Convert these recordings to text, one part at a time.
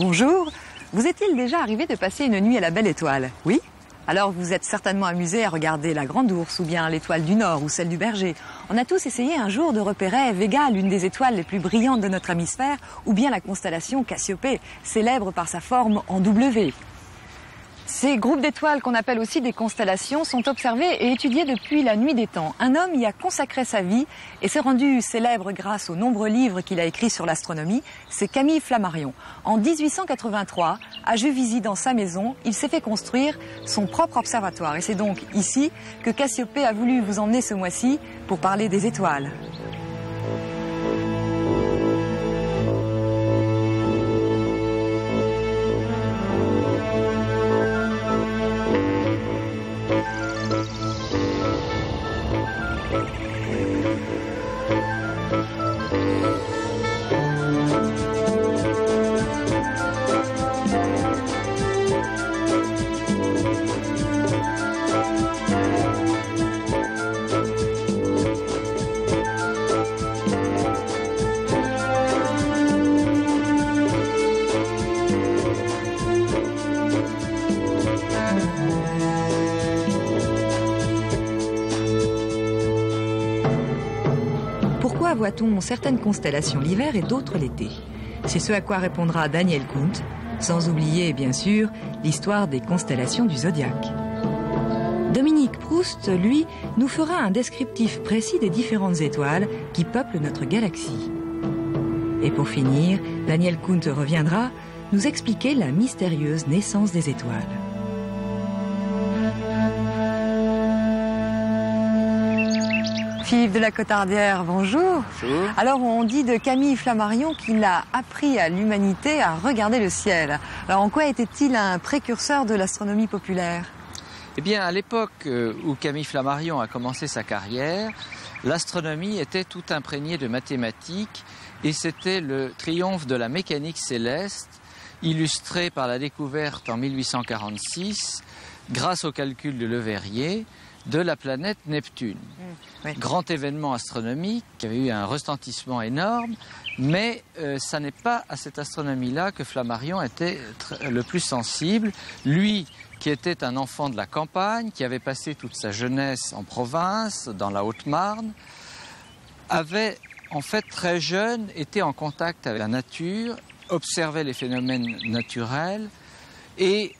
Bonjour. Vous est-il déjà arrivé de passer une nuit à la Belle Étoile? Oui? Alors vous êtes certainement amusé à regarder la Grande Ourse ou bien l'étoile du Nord ou celle du Berger. On a tous essayé un jour de repérer Vega, l'une des étoiles les plus brillantes de notre hémisphère, ou bien la constellation Cassiopée, célèbre par sa forme en W. Ces groupes d'étoiles qu'on appelle aussi des constellations sont observés et étudiés depuis la nuit des temps. Un homme y a consacré sa vie et s'est rendu célèbre grâce aux nombreux livres qu'il a écrits sur l'astronomie. C'est Camille Flammarion. En 1883, à Juvisy, dans sa maison, il s'est fait construire son propre observatoire. Et c'est donc ici que Cassiopée a voulu vous emmener ce mois-ci pour parler des étoiles. Voit-on certaines constellations l'hiver et d'autres l'été C'est ce à quoi répondra Daniel Kunt, sans oublier bien sûr l'histoire des constellations du zodiaque. Dominique Proust, lui, nous fera un descriptif précis des différentes étoiles qui peuplent notre galaxie. Et pour finir, Daniel Kunt reviendra nous expliquer la mystérieuse naissance des étoiles. Philippe de la Cotardière, bonjour. Bonjour. Alors on dit de Camille Flammarion qu'il a appris à l'humanité à regarder le ciel. Alors en quoi était-il un précurseur de l'astronomie populaire? Eh bien à l'époque euh, où Camille Flammarion a commencé sa carrière, l'astronomie était tout imprégnée de mathématiques et c'était le triomphe de la mécanique céleste illustré par la découverte en 1846 grâce au calcul de Leverrier de la planète Neptune. Mmh, Grand événement astronomique qui avait eu un retentissement énorme, mais euh, ça n'est pas à cette astronomie-là que Flammarion était le plus sensible. Lui, qui était un enfant de la campagne, qui avait passé toute sa jeunesse en province, dans la Haute-Marne, avait en fait très jeune été en contact avec la nature, observait les phénomènes naturels et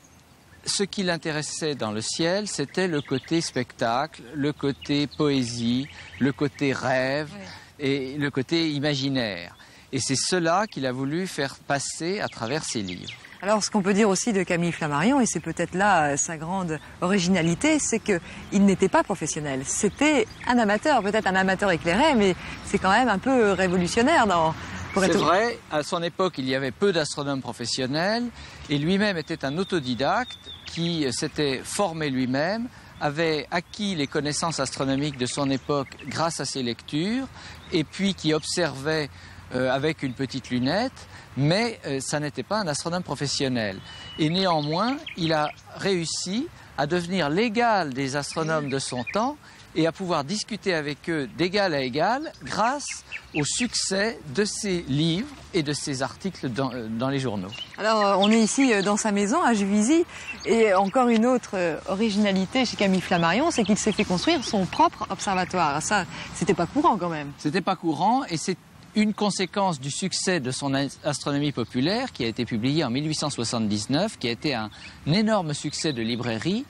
ce qui l'intéressait dans le ciel, c'était le côté spectacle, le côté poésie, le côté rêve et le côté imaginaire. Et c'est cela qu'il a voulu faire passer à travers ses livres. Alors, ce qu'on peut dire aussi de Camille Flammarion, et c'est peut-être là euh, sa grande originalité, c'est qu'il n'était pas professionnel. C'était un amateur, peut-être un amateur éclairé, mais c'est quand même un peu révolutionnaire dans, c'est vrai, à son époque, il y avait peu d'astronomes professionnels et lui-même était un autodidacte qui s'était formé lui-même, avait acquis les connaissances astronomiques de son époque grâce à ses lectures et puis qui observait euh, avec une petite lunette, mais euh, ça n'était pas un astronome professionnel. Et néanmoins, il a réussi à devenir l'égal des astronomes de son temps et à pouvoir discuter avec eux d'égal à égal grâce au succès de ses livres et de ses articles dans, euh, dans les journaux. Alors, euh, on est ici euh, dans sa maison à Juvisy et encore une autre originalité chez Camille Flammarion, c'est qu'il s'est fait construire son propre observatoire. Ça, c'était pas courant quand même. C'était pas courant et c'est une conséquence du succès de son astronomie populaire qui a été publié en 1879, qui a été un énorme succès de librairie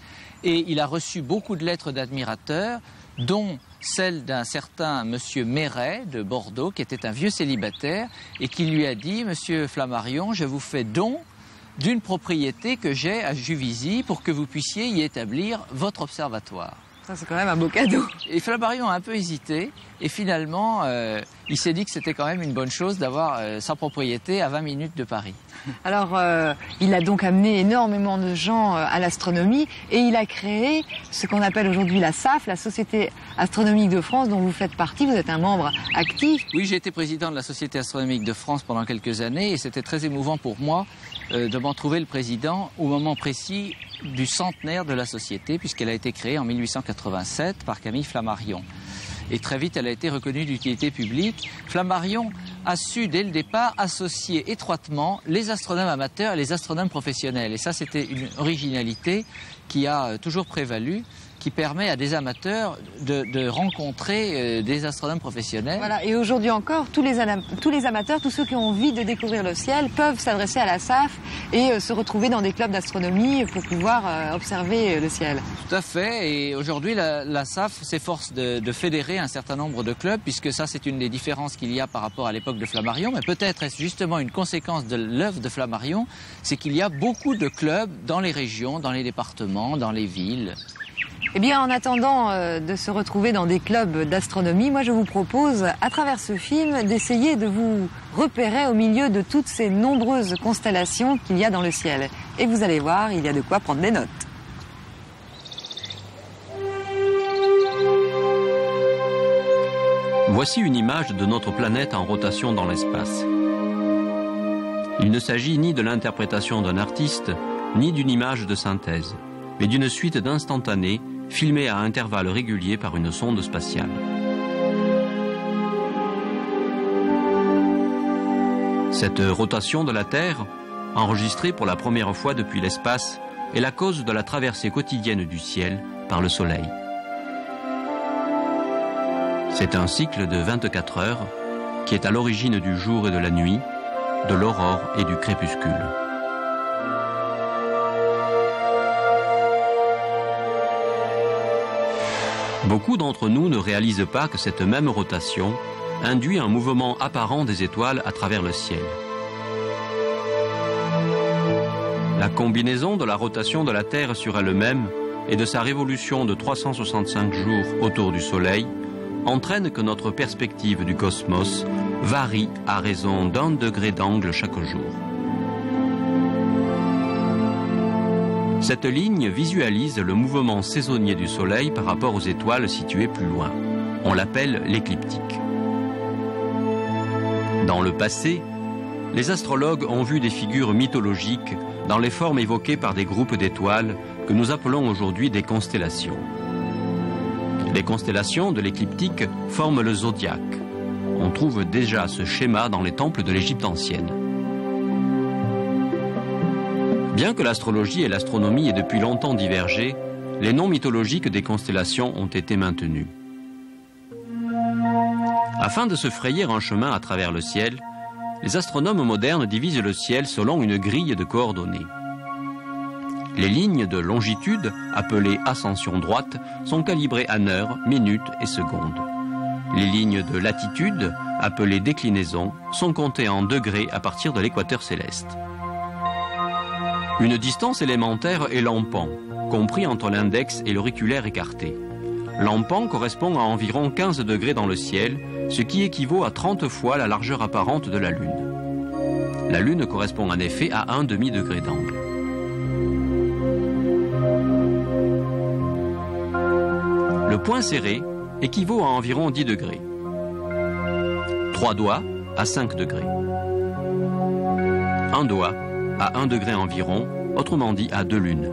et il a reçu beaucoup de lettres d'admirateurs, dont celle d'un certain monsieur Méret de Bordeaux, qui était un vieux célibataire, et qui lui a dit Monsieur Flammarion, je vous fais don d'une propriété que j'ai à Juvisy pour que vous puissiez y établir votre observatoire. Ça, c'est quand même un beau cadeau. Et Flammarion a un peu hésité, et finalement, euh, il s'est dit que c'était quand même une bonne chose d'avoir euh, sa propriété à 20 minutes de Paris. Alors, euh, il a donc amené énormément de gens à l'astronomie, et il a créé ce qu'on appelle aujourd'hui la SAF, la Société astronomique de France, dont vous faites partie. Vous êtes un membre actif. Oui, j'ai été président de la Société astronomique de France pendant quelques années, et c'était très émouvant pour moi de m'en trouver le président au moment précis du centenaire de la société, puisqu'elle a été créée en 1887 par Camille Flammarion. et très vite elle a été reconnue d'utilité publique. Flammarion a su dès le départ associer étroitement les astronomes amateurs et les astronomes professionnels. Et ça, c'était une originalité qui a toujours prévalu qui permet à des amateurs de, rencontrer euh, des astronomes professionnels. Voilà, et aujourd'hui encore, tous les, tous les amateurs, tous ceux qui ont envie de découvrir le ciel, peuvent s'adresser à la SAF et euh, se retrouver dans des clubs d'astronomie pour pouvoir euh, observer le ciel. Tout à fait, et aujourd'hui, la, SAF s'efforce de, de, fédérer un certain nombre de clubs, puisque ça, c'est une des différences qu'il y a par rapport à l'époque de Flammarion, mais peut-être est-ce justement une conséquence de l'œuvre de Flammarion, c'est qu'il y a beaucoup de clubs dans les régions, dans les départements, dans les villes. Eh bien, en attendant euh, de se retrouver dans des clubs d'astronomie, moi je vous propose, à travers ce film, d'essayer de vous repérer au milieu de toutes ces nombreuses constellations qu'il y a dans le ciel. Et vous allez voir, il y a de quoi prendre des notes. Voici une image de notre planète en rotation dans l'espace. Il ne s'agit ni de l'interprétation d'un artiste, ni d'une image de synthèse, mais d'une suite d'instantanés filmé à intervalles réguliers par une sonde spatiale. Cette rotation de la Terre, enregistrée pour la première fois depuis l'espace, est la cause de la traversée quotidienne du ciel par le Soleil. C'est un cycle de 24 heures qui est à l'origine du jour et de la nuit, de l'aurore et du crépuscule. Beaucoup d'entre nous ne réalisent pas que cette même rotation induit un mouvement apparent des étoiles à travers le ciel. La combinaison de la rotation de la Terre sur elle-même et de sa révolution de 365 jours autour du Soleil entraîne que notre perspective du cosmos varie à raison d'un degré d'angle chaque jour. Cette ligne visualise le mouvement saisonnier du Soleil par rapport aux étoiles situées plus loin. On l'appelle l'écliptique. Dans le passé, les astrologues ont vu des figures mythologiques dans les formes évoquées par des groupes d'étoiles que nous appelons aujourd'hui des constellations. Les constellations de l'écliptique forment le zodiaque. On trouve déjà ce schéma dans les temples de l'Égypte ancienne. Bien que l'astrologie et l'astronomie aient depuis longtemps divergé, les noms mythologiques des constellations ont été maintenus. Afin de se frayer un chemin à travers le ciel, les astronomes modernes divisent le ciel selon une grille de coordonnées. Les lignes de longitude, appelées ascension droite, sont calibrées en heures, minutes et secondes. Les lignes de latitude, appelées déclinaison, sont comptées en degrés à partir de l'équateur céleste. Une distance élémentaire est l'empan, compris entre l'index et l'auriculaire écarté. L'empan correspond à environ 15 degrés dans le ciel, ce qui équivaut à 30 fois la largeur apparente de la Lune. La Lune correspond en effet à un demi-degré d'angle. Le point serré équivaut à environ 10 degrés. Trois doigts à 5 degrés. Un doigt à 1 degré environ, autrement dit à deux lunes.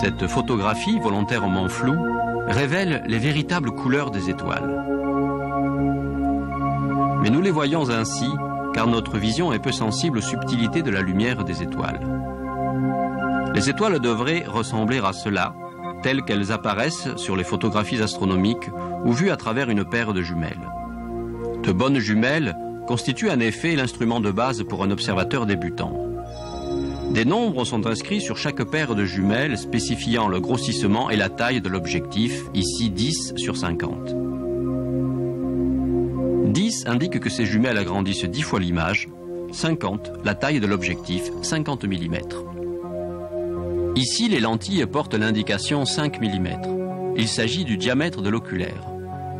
Cette photographie, volontairement floue, révèle les véritables couleurs des étoiles. Mais nous les voyons ainsi car notre vision est peu sensible aux subtilités de la lumière des étoiles. Les étoiles devraient ressembler à cela, telles qu'elles apparaissent sur les photographies astronomiques ou vues à travers une paire de jumelles. De bonnes jumelles constituent en effet l'instrument de base pour un observateur débutant. Des nombres sont inscrits sur chaque paire de jumelles spécifiant le grossissement et la taille de l'objectif, ici 10 sur 50. 10 indique que ces jumelles agrandissent 10 fois l'image, 50 la taille de l'objectif, 50 mm. Ici, les lentilles portent l'indication 5 mm. Il s'agit du diamètre de l'oculaire.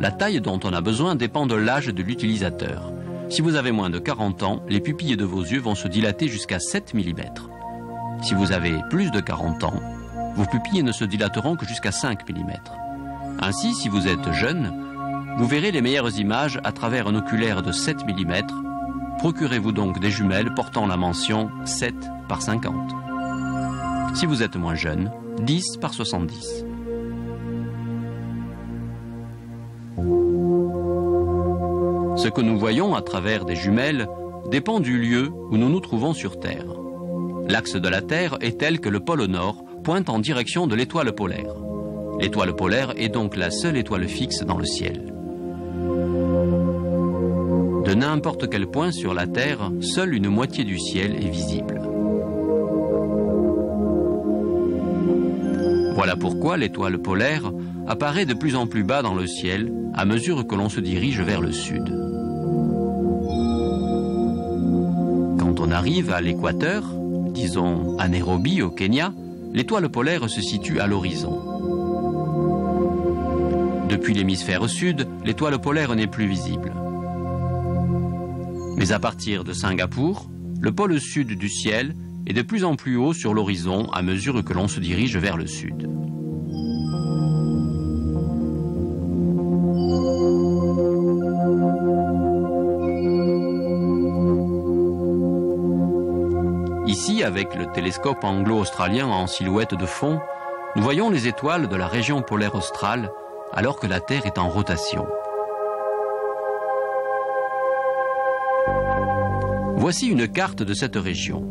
La taille dont on a besoin dépend de l'âge de l'utilisateur. Si vous avez moins de 40 ans, les pupilles de vos yeux vont se dilater jusqu'à 7 mm. Si vous avez plus de 40 ans, vos pupilles ne se dilateront que jusqu'à 5 mm. Ainsi, si vous êtes jeune, vous verrez les meilleures images à travers un oculaire de 7 mm. Procurez-vous donc des jumelles portant la mention 7 par 50. Si vous êtes moins jeune, 10 par 70. Ce que nous voyons à travers des jumelles dépend du lieu où nous nous trouvons sur Terre. L'axe de la Terre est tel que le pôle Nord pointe en direction de l'étoile polaire. L'étoile polaire est donc la seule étoile fixe dans le ciel. De n'importe quel point sur la Terre, seule une moitié du ciel est visible. Voilà pourquoi l'étoile polaire apparaît de plus en plus bas dans le ciel à mesure que l'on se dirige vers le sud. On arrive à l'équateur, disons à Nairobi au Kenya, l'étoile polaire se situe à l'horizon. Depuis l'hémisphère sud, l'étoile polaire n'est plus visible. Mais à partir de Singapour, le pôle sud du ciel est de plus en plus haut sur l'horizon à mesure que l'on se dirige vers le sud. Avec le télescope anglo-australien en silhouette de fond, nous voyons les étoiles de la région polaire australe alors que la Terre est en rotation. Voici une carte de cette région.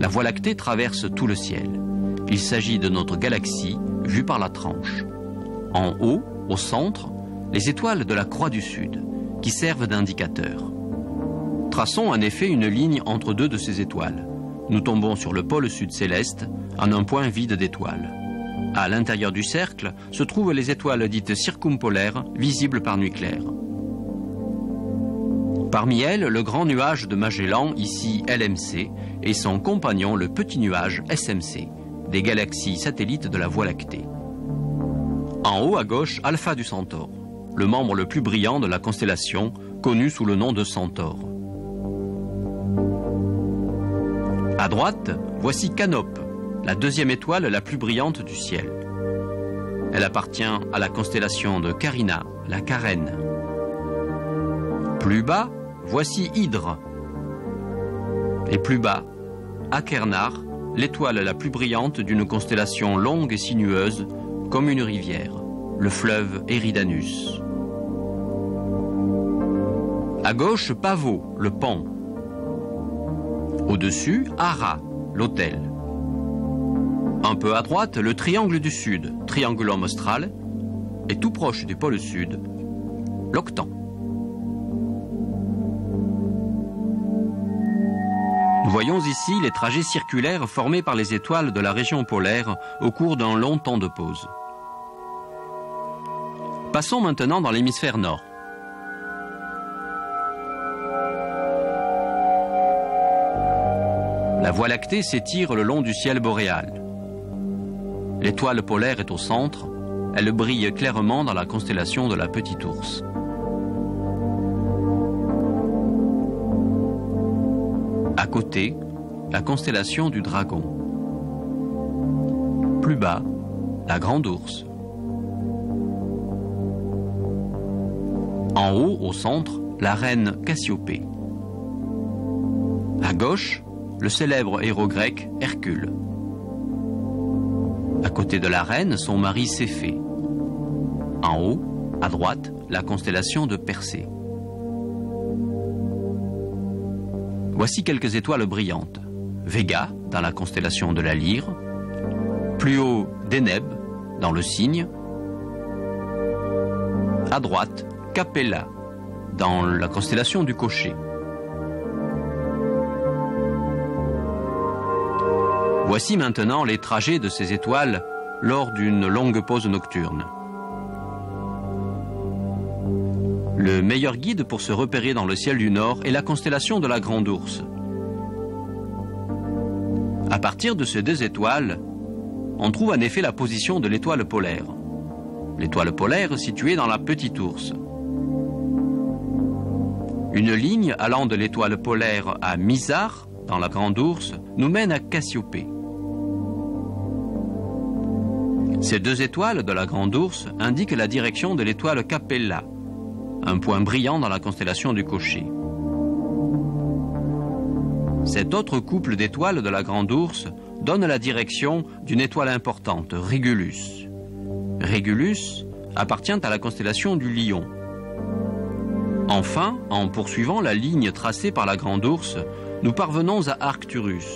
La Voie lactée traverse tout le ciel. Il s'agit de notre galaxie vue par la tranche. En haut, au centre, les étoiles de la Croix du Sud, qui servent d'indicateur. Traçons en effet une ligne entre deux de ces étoiles. Nous tombons sur le pôle sud céleste, en un point vide d'étoiles. À l'intérieur du cercle se trouvent les étoiles dites circumpolaires, visibles par nuit claire. Parmi elles, le grand nuage de Magellan, ici LMC, et son compagnon, le petit nuage SMC, des galaxies satellites de la Voie lactée. En haut à gauche, Alpha du Centaure, le membre le plus brillant de la constellation, connu sous le nom de Centaure. À droite, voici Canope, la deuxième étoile la plus brillante du ciel. Elle appartient à la constellation de Carina, la Carène. Plus bas, voici Hydre. Et plus bas, Akernar, l'étoile la plus brillante d'une constellation longue et sinueuse, comme une rivière, le fleuve Eridanus. À gauche, Pavot, le pont. Au-dessus, Ara, l'hôtel. Un peu à droite, le triangle du sud, triangulum austral, et tout proche du pôle sud, l'octant. Nous voyons ici les trajets circulaires formés par les étoiles de la région polaire au cours d'un long temps de pause. Passons maintenant dans l'hémisphère nord. La Voie lactée s'étire le long du ciel boréal. L'étoile polaire est au centre, elle brille clairement dans la constellation de la Petite Ourse. À côté, la constellation du Dragon. Plus bas, la Grande Ourse. En haut, au centre, la reine Cassiopée. À gauche, le célèbre héros grec Hercule. À côté de la reine, son mari Céphée. En haut, à droite, la constellation de Persée. Voici quelques étoiles brillantes. Vega, dans la constellation de la Lyre. Plus haut, Deneb, dans le cygne. À droite, Capella, dans la constellation du Cocher. Voici maintenant les trajets de ces étoiles lors d'une longue pause nocturne. Le meilleur guide pour se repérer dans le ciel du Nord est la constellation de la Grande Ourse. À partir de ces deux étoiles, on trouve en effet la position de l'étoile polaire. L'étoile polaire située dans la Petite Ourse. Une ligne allant de l'étoile polaire à Mizar, dans la Grande Ourse, nous mène à Cassiopée. Ces deux étoiles de la Grande Ourse indiquent la direction de l'étoile Capella, un point brillant dans la constellation du Cocher. Cet autre couple d'étoiles de la Grande Ourse donne la direction d'une étoile importante, Régulus. Régulus appartient à la constellation du Lion. Enfin, en poursuivant la ligne tracée par la Grande Ourse, nous parvenons à Arcturus,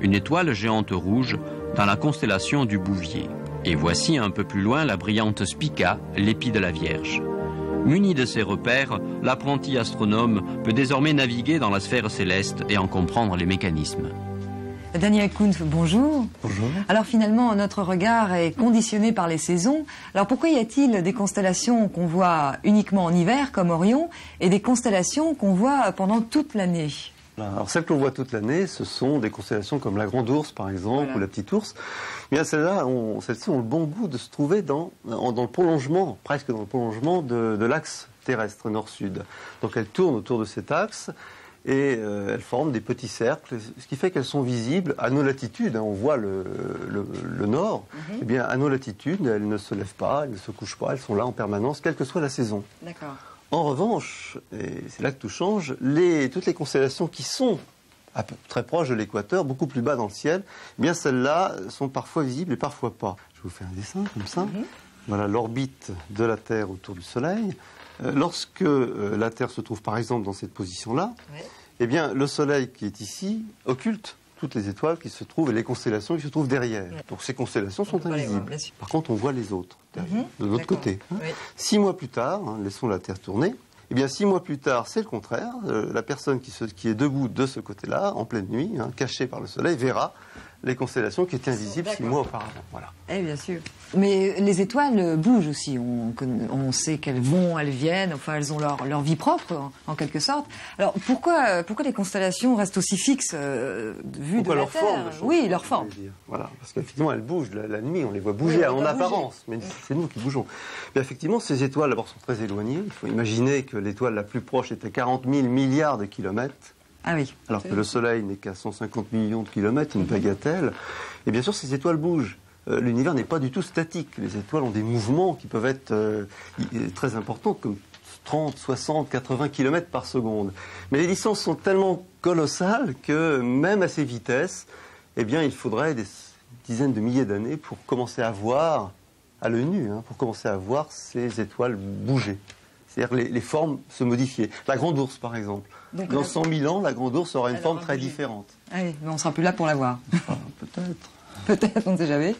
une étoile géante rouge dans la constellation du Bouvier. Et voici un peu plus loin la brillante Spica, l'épi de la Vierge. Muni de ces repères, l'apprenti astronome peut désormais naviguer dans la sphère céleste et en comprendre les mécanismes. Daniel Kuntz, bonjour. Bonjour. Alors finalement, notre regard est conditionné par les saisons. Alors pourquoi y a-t-il des constellations qu'on voit uniquement en hiver, comme Orion, et des constellations qu'on voit pendant toute l'année? Alors celles qu'on voit toute l'année, ce sont des constellations comme la Grande Ourse par exemple Voilà. ou la Petite Ourse. Bien celles-là, on- celles-ci ont le bon goût de se trouver dans, dans le prolongement, presque dans le prolongement de, de l'axe terrestre nord-sud. Donc elles tournent autour de cet axe et euh, elles forment des petits cercles, ce qui fait qu'elles sont visibles à nos latitudes. hein. on voit le, le- le nord. Eh bien à nos latitudes, elles ne se lèvent pas, elles ne se couchent pas, elles sont là en permanence, quelle que soit la saison. D'accord. En revanche, et c'est là que tout change, les, toutes les constellations qui sont à peu- très proches de l'équateur, beaucoup plus bas dans le ciel, eh bien celles-là sont parfois visibles et parfois pas. Je vous fais un dessin comme ça. Voilà l'orbite de la Terre autour du Soleil. Euh, lorsque euh, la Terre se trouve par exemple dans cette position-là, eh bien le Soleil qui est ici occulte toutes les étoiles qui se trouvent et les constellations qui se trouvent derrière. Ouais. Donc ces constellations sont voir, invisibles. Par contre, on voit les autres derrière, Mhm. de l'autre côté. hein. Oui. Six mois plus tard, hein, laissons la Terre tourner, eh bien six mois plus tard, c'est le contraire. Euh, la personne qui, se- qui est debout de ce côté-là, en pleine nuit, hein, cachée par le soleil, verra les constellations qui étaient invisibles six mois auparavant. Voilà. Eh bien sûr. Mais les étoiles bougent aussi. On, sait qu'elles vont, elles viennent. Enfin, elles ont leur, leur vie propre, en, en quelque sorte. Alors, pourquoi, pourquoi les constellations restent aussi fixes euh, vues Pourquoi de la leur Terre? forme Oui, leur forme. Voilà, parce qu'effectivement, elles bougent la, la nuit, on les voit bouger Oui, en apparence, mais c'est nous qui bougeons. Mais effectivement, ces étoiles, d'abord, sont très éloignées. Il faut imaginer que l'étoile la plus proche était 40 000 milliards de kilomètres. Ah alors que le Soleil n'est qu'à 150 millions de kilomètres, une bagatelle. Et bien sûr, ces étoiles bougent. Euh, L'univers n'est pas du tout statique. Les étoiles ont des mouvements qui peuvent être euh, i- très importants, comme 30, 60, 80 kilomètres par seconde. Mais les distances sont tellement colossales que même à ces vitesses, eh bien, il faudrait des dizaines de milliers d'années pour commencer à voir, à l'œil nu, hein, pour commencer à voir ces étoiles bouger. C'est-à-dire les, les formes se modifier. La grande ours, par exemple. Donc, Dans la- 100 000 ans, la grande ours aura une forme très bougé. différente. Oui, mais on sera plus là pour la voir. Ah, Peut-être. Peut-être, on ne sait jamais.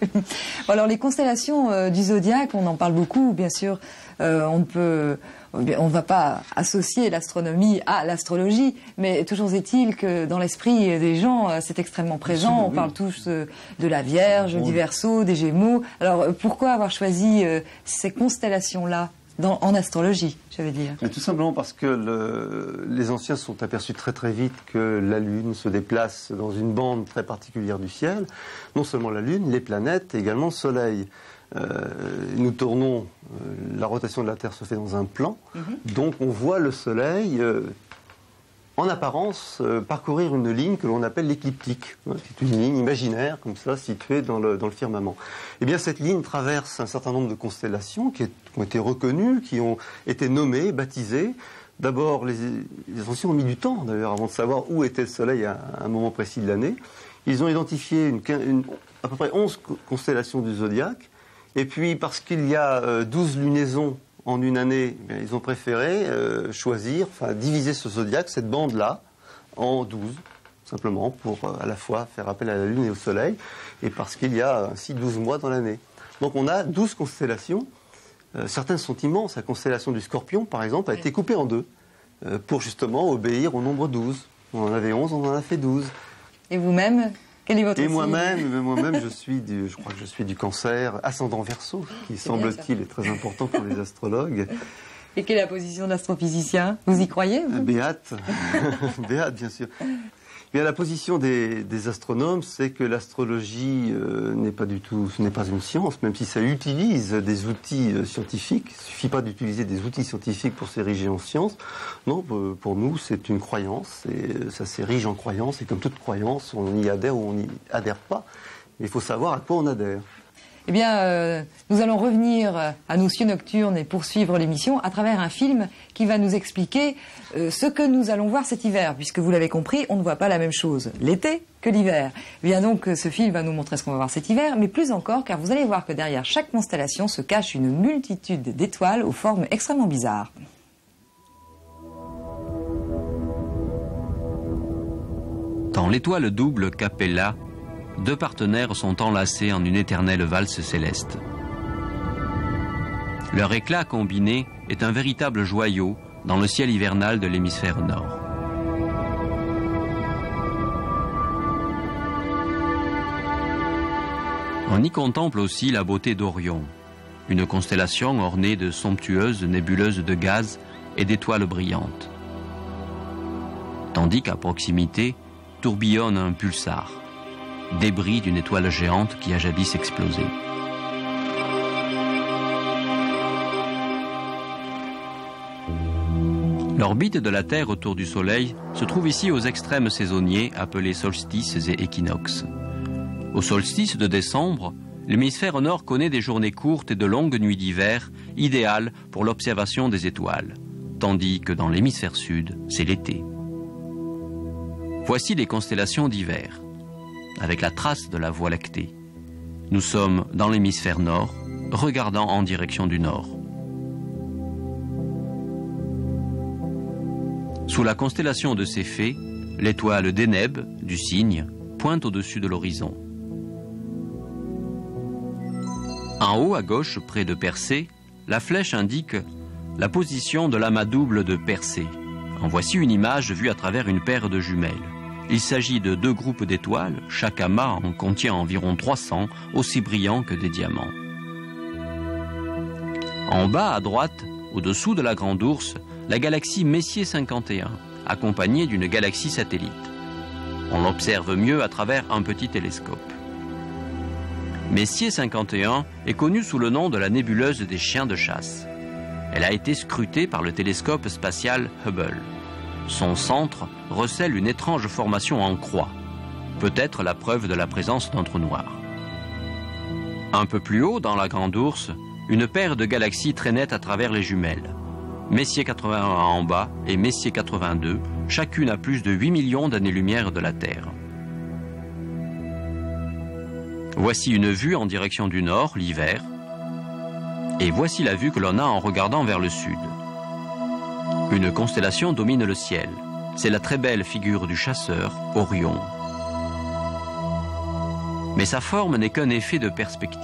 Alors les constellations euh, du zodiaque, on en parle beaucoup, bien sûr. Euh, on ne peut, on ne va pas associer l'astronomie à l'astrologie, mais toujours est-il que dans l'esprit des gens, euh, c'est extrêmement présent. on oui. parle tous euh, de la Vierge, du Verseau, des Gémeaux. Alors euh, pourquoi avoir choisi euh, ces constellations-là? Dans- en astrologie, je veux dire Mais tout simplement parce que le- les anciens sont aperçus très très vite que la Lune se déplace dans une bande très particulière du ciel. Non seulement la Lune, les planètes, et également le Soleil. Euh, nous tournons, euh, la rotation de la Terre se fait dans un plan, donc on voit le Soleil euh, en apparence euh, parcourir une ligne que l'on appelle l'écliptique. hein, C'est une ligne imaginaire, comme ça, située dans le, dans le firmament. Eh bien, cette ligne traverse un certain nombre de constellations qui, ont été reconnues, qui ont été nommées, baptisées. D'abord, les, les anciens ont mis du temps, d'ailleurs, avant de savoir où était le Soleil à, un moment précis de l'année. Ils ont identifié à peu près 11 co- constellations du zodiaque. Et puis, parce qu'il y a euh, 12 lunaisons en une année, eh bien, ils ont préféré euh, choisir, enfin diviser ce zodiaque, cette bande-là, en 12, simplement, pour euh, à la fois faire appel à la Lune et au Soleil, et parce qu'il y a ainsi 12 mois dans l'année. Donc on a 12 constellations. Euh, certaines sont immenses. La constellation du Scorpion, par exemple, a été coupée en deux, euh, pour justement obéir au nombre 12. On en avait 11, on en a fait 12. Et vous-même, quel est votre Et moi-même, moi-même, je suis du, je crois que je suis du cancer ascendant verso, qui semble-t-il est très important pour les astrologues. Et quelle est la position de l'astrophysicien Vous y croyez vous? Béate, Béate, bien sûr. Bien, la position des, des astronomes, c'est que l'astrologie euh, n'est pas du tout, ce n'est pas une science, même si ça utilise des outils euh, scientifiques. Il suffit pas d'utiliser des outils scientifiques pour s'ériger en science. Non, euh, pour nous, c'est une croyance, et euh, ça s'érige en croyance, et comme toute croyance, on y adhère ou on n'y adhère pas. Il faut savoir à quoi on adhère. Eh bien, euh, nous allons revenir à nos cieux nocturnes et poursuivre l'émission à travers un film qui va nous expliquer euh, ce que nous allons voir cet hiver, puisque vous l'avez compris, on ne voit pas la même chose l'été que l'hiver. Eh bien donc, ce film va nous montrer ce qu'on va voir cet hiver, mais plus encore, car vous allez voir que derrière chaque constellation se cache une multitude d'étoiles aux formes extrêmement bizarres. Dans l'étoile double Capella, deux partenaires sont enlacés en une éternelle valse céleste. Leur éclat combiné est un véritable joyau dans le ciel hivernal de l'hémisphère nord. On y contemple aussi la beauté d'Orion, une constellation ornée de somptueuses nébuleuses de gaz et d'étoiles brillantes. Tandis qu'à proximité tourbillonne un pulsar débris d'une étoile géante qui a jadis explosé. L'orbite de la Terre autour du Soleil se trouve ici aux extrêmes saisonniers appelés solstices et équinoxes. Au solstice de décembre, l'hémisphère nord connaît des journées courtes et de longues nuits d'hiver, idéales pour l'observation des étoiles, tandis que dans l'hémisphère sud, c'est l'été. Voici les constellations d'hiver avec la trace de la Voie lactée. Nous sommes dans l'hémisphère nord, regardant en direction du nord. Sous la constellation de ces faits, l'étoile d'Eneb, du cygne, pointe au-dessus de l'horizon. En haut à gauche, près de Persée, la flèche indique la position de l'amas double de Persée. En voici une image vue à travers une paire de jumelles. Il s'agit de deux groupes d'étoiles, chaque amas en contient environ 300, aussi brillants que des diamants. En bas à droite, au-dessous de la Grande Ourse, la galaxie Messier 51, accompagnée d'une galaxie satellite. On l'observe mieux à travers un petit télescope. Messier 51 est connue sous le nom de la nébuleuse des chiens de chasse. Elle a été scrutée par le télescope spatial Hubble. Son centre recèle une étrange formation en croix, peut-être la preuve de la présence d'un trou noir. Un peu plus haut, dans la Grande Ourse, une paire de galaxies traînait à travers les jumelles. Messier 81 en bas et Messier 82, chacune à plus de 8 millions d'années-lumière de la Terre. Voici une vue en direction du nord, l'hiver, et voici la vue que l'on a en regardant vers le sud. Une constellation domine le ciel. C'est la très belle figure du chasseur, Orion. Mais sa forme n'est qu'un effet de perspective.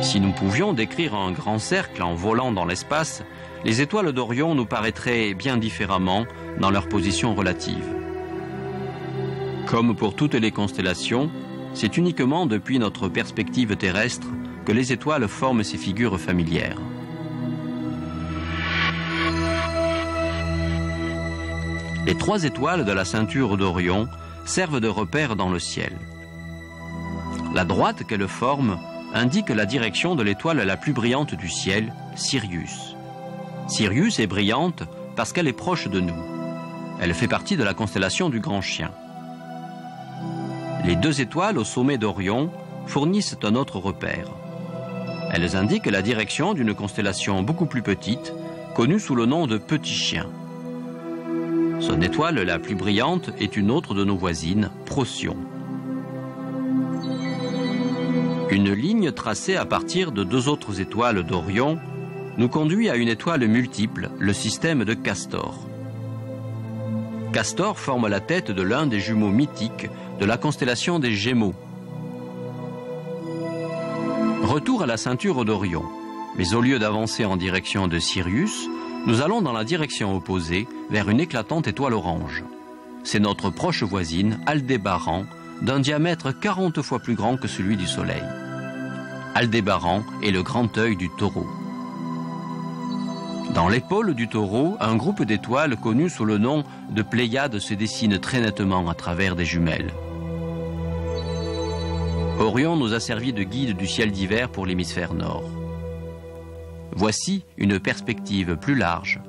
Si nous pouvions décrire un grand cercle en volant dans l'espace, les étoiles d'Orion nous paraîtraient bien différemment dans leur position relative. Comme pour toutes les constellations, c'est uniquement depuis notre perspective terrestre que les étoiles forment ces figures familières. Les trois étoiles de la ceinture d'Orion servent de repère dans le ciel. La droite qu'elle forme indique la direction de l'étoile la plus brillante du ciel, Sirius. Sirius est brillante parce qu'elle est proche de nous. Elle fait partie de la constellation du Grand Chien. Les deux étoiles au sommet d'Orion fournissent un autre repère. Elles indiquent la direction d'une constellation beaucoup plus petite, connue sous le nom de Petit Chien. Son étoile la plus brillante est une autre de nos voisines, Procyon. Une ligne tracée à partir de deux autres étoiles d'Orion nous conduit à une étoile multiple, le système de Castor. Castor forme la tête de l'un des jumeaux mythiques de la constellation des Gémeaux. Retour à la ceinture d'Orion. Mais au lieu d'avancer en direction de Sirius, nous allons dans la direction opposée, vers une éclatante étoile orange. C'est notre proche voisine, Aldébaran, d'un diamètre 40 fois plus grand que celui du Soleil. Aldébaran est le grand œil du taureau. Dans l'épaule du taureau, un groupe d'étoiles connu sous le nom de Pléiade se dessine très nettement à travers des jumelles. Orion nous a servi de guide du ciel d'hiver pour l'hémisphère nord. Voici une perspective plus large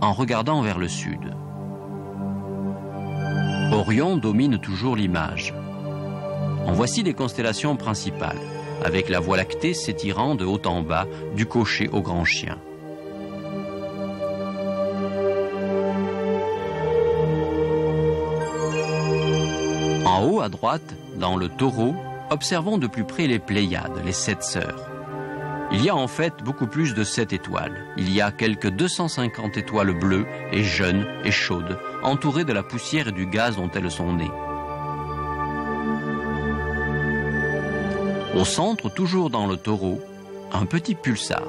en regardant vers le sud. Orion domine toujours l'image. En voici les constellations principales, avec la Voie lactée s'étirant de haut en bas, du cocher au grand chien. En haut à droite, dans le taureau, observons de plus près les Pléiades, les sept sœurs. Il y a en fait beaucoup plus de sept étoiles. Il y a quelques 250 étoiles bleues et jeunes et chaudes, entourées de la poussière et du gaz dont elles sont nées. Au centre, toujours dans le taureau, un petit pulsar.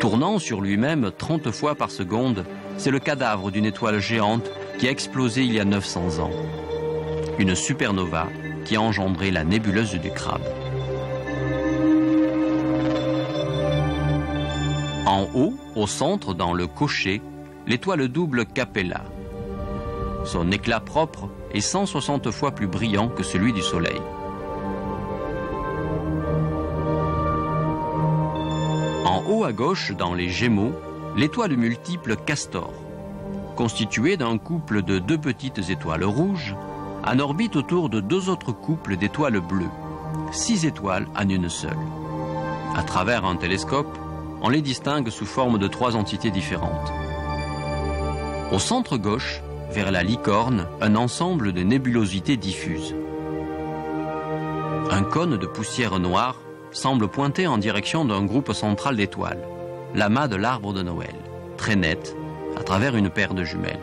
Tournant sur lui-même 30 fois par seconde, c'est le cadavre d'une étoile géante qui a explosé il y a 900 ans. Une supernova qui a engendré la nébuleuse du crabe. En haut, au centre, dans le cocher, l'étoile double Capella. Son éclat propre est 160 fois plus brillant que celui du Soleil. En haut à gauche, dans les Gémeaux, l'étoile multiple Castor, constituée d'un couple de deux petites étoiles rouges, en orbite autour de deux autres couples d'étoiles bleues, six étoiles en une seule. À travers un télescope, on les distingue sous forme de trois entités différentes. Au centre gauche, vers la licorne, un ensemble de nébulosités diffuses. Un cône de poussière noire semble pointer en direction d'un groupe central d'étoiles, l'amas de l'arbre de Noël, très net, à travers une paire de jumelles.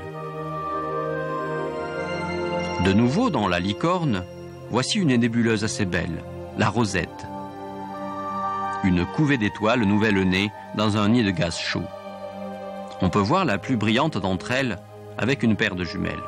De nouveau dans la licorne, voici une nébuleuse assez belle, la Rosette. Une couvée d'étoiles nouvelles nées dans un nid de gaz chaud. On peut voir la plus brillante d'entre elles avec une paire de jumelles.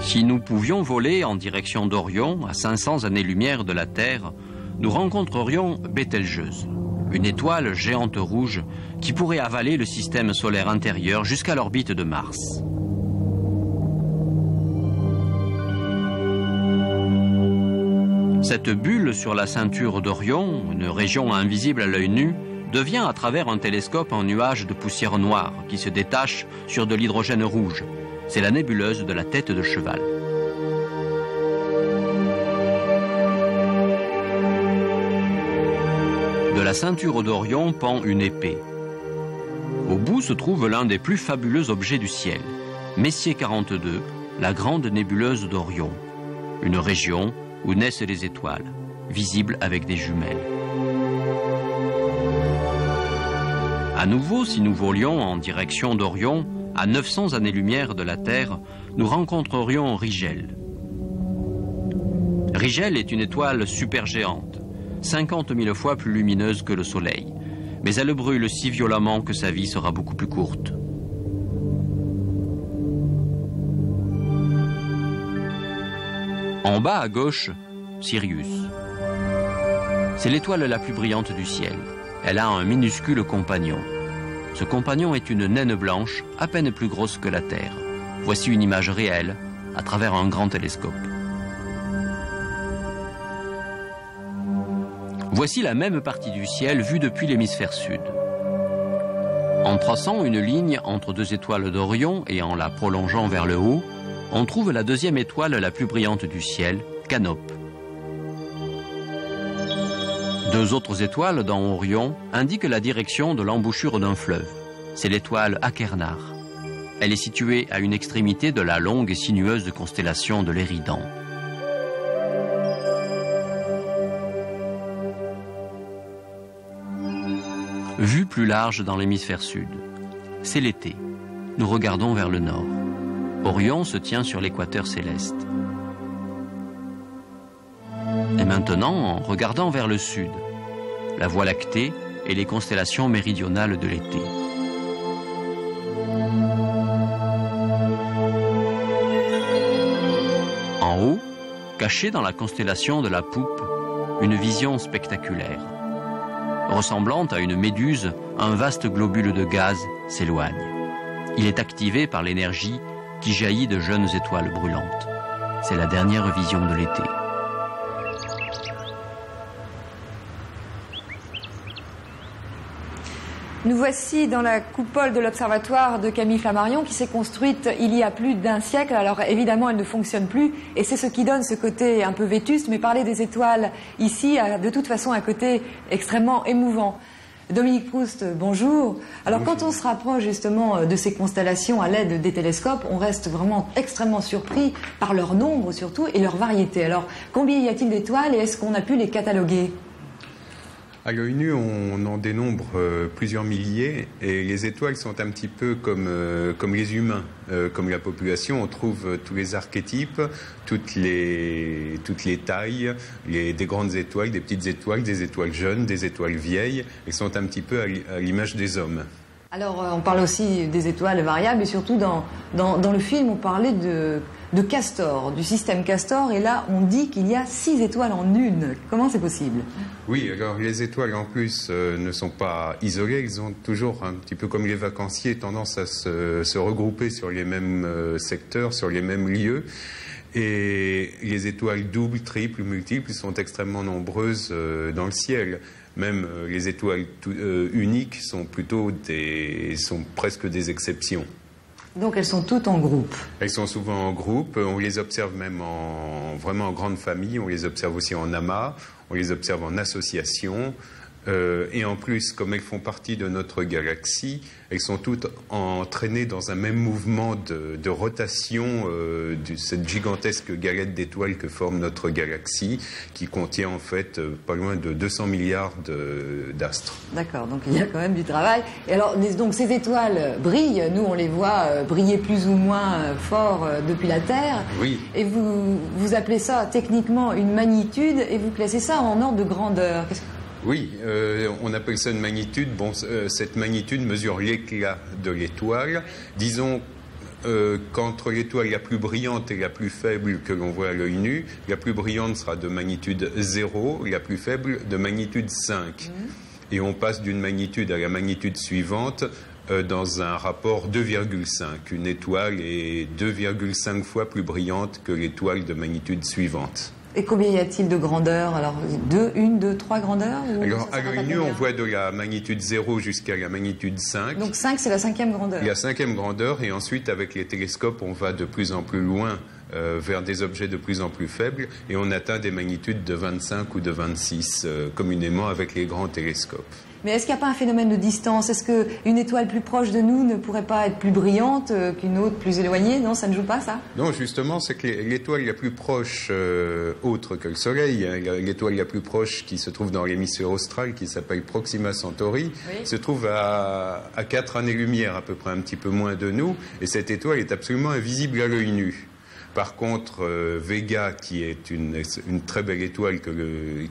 Si nous pouvions voler en direction d'Orion, à 500 années-lumière de la Terre, nous rencontrerions Bételgeuse, une étoile géante rouge qui pourrait avaler le système solaire intérieur jusqu'à l'orbite de Mars. Cette bulle sur la ceinture d'Orion, une région invisible à l'œil nu, devient à travers un télescope un nuage de poussière noire qui se détache sur de l'hydrogène rouge. C'est la nébuleuse de la tête de cheval. De la ceinture d'Orion pend une épée. Au bout se trouve l'un des plus fabuleux objets du ciel, Messier 42, la grande nébuleuse d'Orion, une région où naissent les étoiles, visibles avec des jumelles. À nouveau, si nous volions en direction d'Orion, à 900 années-lumière de la Terre, nous rencontrerions Rigel. Rigel est une étoile supergéante, 50 000 fois plus lumineuse que le Soleil, mais elle brûle si violemment que sa vie sera beaucoup plus courte. En bas à gauche, Sirius. C'est l'étoile la plus brillante du ciel. Elle a un minuscule compagnon. Ce compagnon est une naine blanche, à peine plus grosse que la Terre. Voici une image réelle, à travers un grand télescope. Voici la même partie du ciel vue depuis l'hémisphère sud. En traçant une ligne entre deux étoiles d'Orion et en la prolongeant vers le haut, on trouve la deuxième étoile la plus brillante du ciel, Canope. Deux autres étoiles dans Orion indiquent la direction de l'embouchure d'un fleuve. C'est l'étoile Achernar. Elle est située à une extrémité de la longue et sinueuse constellation de l'Éridan. Vue plus large dans l'hémisphère sud. C'est l'été. Nous regardons vers le nord. Orion se tient sur l'équateur céleste. Et maintenant, en regardant vers le sud, la Voie lactée et les constellations méridionales de l'été. En haut, caché dans la constellation de la Poupe, une vision spectaculaire. Ressemblant à une méduse, un vaste globule de gaz s'éloigne. Il est activé par l'énergie qui jaillit de jeunes étoiles brûlantes. C'est la dernière vision de l'été. Nous voici dans la coupole de l'observatoire de Camille Flammarion qui s'est construite il y a plus d'un siècle. Alors évidemment, elle ne fonctionne plus et c'est ce qui donne ce côté un peu vétuste, mais parler des étoiles ici a de toute façon un côté extrêmement émouvant. Dominique Proust, bonjour. Alors quand on se rapproche justement de ces constellations à l'aide des télescopes, on reste vraiment extrêmement surpris par leur nombre surtout et leur variété. Alors combien y a-t-il d'étoiles et est-ce qu'on a pu les cataloguer? À l'œil nu, on en dénombre euh, plusieurs milliers et les étoiles sont un petit peu comme, euh, les humains, euh, comme la population. On trouve tous les archétypes, toutes les, tailles, les, des grandes étoiles, des petites étoiles, des étoiles jeunes, des étoiles vieilles. Elles sont un petit peu à l'image des hommes. Alors, on parle aussi des étoiles variables et surtout dans, le film, on parlait de de Castor, du système Castor, et là on dit qu'il y a six étoiles en une. Comment c'est possible? Oui, alors les étoiles en plus euh, ne sont pas isolées, elles ont toujours un petit peu comme les vacanciers tendance à se, regrouper sur les mêmes euh, secteurs, sur les mêmes lieux. Et les étoiles doubles, triples, multiples sont extrêmement nombreuses euh, dans le ciel. Même les étoiles uniques sont plutôt des, sont presque des exceptions. Donc elles sont toutes en groupe Elles sont souvent en groupe, on les observe même en, vraiment en grande famille, on les observe aussi en amas, on les observe en association. Euh, et en plus, comme elles font partie de notre galaxie, elles sont toutes entraînées dans un même mouvement de, rotation euh, de cette gigantesque galette d'étoiles que forme notre galaxie, qui contient en fait euh, pas loin de 200 milliards d'astres. D'accord, donc il y a quand même du travail. Et alors, donc ces étoiles brillent, nous on les voit briller plus ou moins fort depuis la Terre. Oui. Et vous, vous appelez ça techniquement une magnitude et vous classez ça en ordre de grandeur. Oui, euh, on appelle ça une magnitude. Bon, euh, cette magnitude mesure l'éclat de l'étoile. Disons euh, qu'entre l'étoile la plus brillante et la plus faible que l'on voit à l'œil nu, la plus brillante sera de magnitude 0, la plus faible de magnitude 5. Mhm. Et on passe d'une magnitude à la magnitude suivante dans un rapport 2,5. Une étoile est 2,5 fois plus brillante que l'étoile de magnitude suivante. Et combien y a-t-il de grandeurs Alors, deux, une, deux, trois grandeurs Alors, à l'œil nu, on voit de la magnitude 0 jusqu'à la magnitude 5. Donc 5, c'est la cinquième grandeur. La cinquième grandeur, et ensuite, avec les télescopes, on va de plus en plus loin euh, vers des objets de plus en plus faibles, et on atteint des magnitudes de 25 ou de 26, euh, communément avec les grands télescopes. Mais est-ce qu'il n'y a pas un phénomène de distance? Est-ce qu'une étoile plus proche de nous ne pourrait pas être plus brillante euh, qu'une autre plus éloignée? Non, ça ne joue pas ça. Non, justement, c'est que l'étoile la plus proche, euh, autre que le Soleil, hein, l'étoile la plus proche qui se trouve dans l'hémisphère austral, qui s'appelle Proxima Centauri, se trouve à, à 4 années-lumière, à peu près un petit peu moins de nous, et cette étoile est absolument invisible à l'œil nu. Par contre, euh, Vega, qui est une, très belle étoile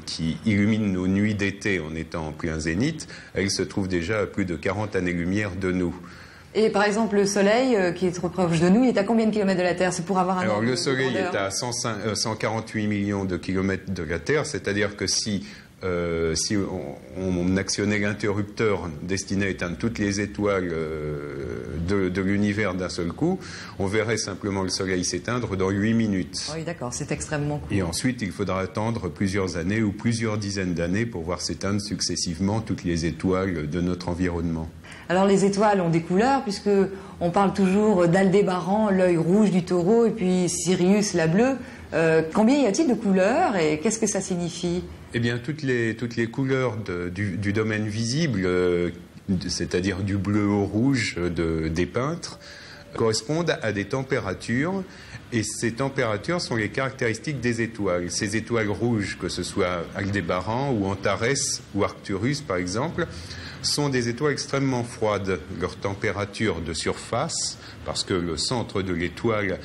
qui illumine nos nuits d'été en étant en plein zénith, elle se trouve déjà à plus de 40 années-lumière de nous. Et par exemple, le Soleil, euh, qui est trop proche de nous, il est à combien de kilomètres de la Terre? C'est pour avoir un. Alors, le Soleil est à 148 euh, millions de kilomètres de la Terre, c'est-à-dire que si euh, si on, actionnait l'interrupteur destiné à éteindre toutes les étoiles euh, de, l'univers d'un seul coup, on verrait simplement le Soleil s'éteindre dans 8 minutes. Oui, d'accord, c'est extrêmement court. Et ensuite, il faudra attendre plusieurs années ou plusieurs dizaines d'années pour voir s'éteindre successivement toutes les étoiles de notre environnement. Alors les étoiles ont des couleurs, puisque on parle toujours d'Aldébaran, l'œil rouge du taureau, et puis Sirius, la bleue. Euh, combien y a-t-il de couleurs et qu'est-ce que ça signifie? Eh bien, toutes les, couleurs du, domaine visible, euh, c'est-à-dire du bleu au rouge de, des peintres, correspondent à des températures. Et ces températures sont les caractéristiques des étoiles. Ces étoiles rouges, que ce soit Aldébaran ou Antares ou Arcturus par exemple, sont des étoiles extrêmement froides. Leur température de surface, parce que le centre de l'étoile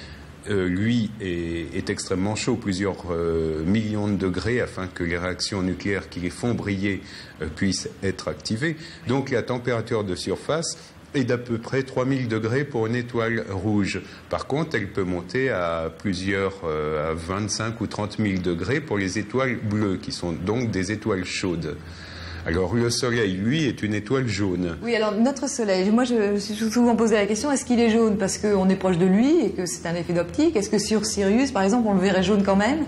euh, lui, est, extrêmement chaud, plusieurs euh, millions de degrés, afin que les réactions nucléaires qui les font briller euh, puissent être activées. Donc la température de surface est d'à peu près 3000 degrés pour une étoile rouge. Par contre, elle peut monter à plusieurs, à 25 ou 30 000 degrés pour les étoiles bleues, qui sont donc des étoiles chaudes. Alors le Soleil, lui, est une étoile jaune. Oui, alors notre Soleil, moi je me suis souvent posé la question, est-ce qu'il est jaune? Parce qu'on est proche de lui et que c'est un effet d'optique Est-ce que sur Sirius, par exemple, on le verrait jaune quand même?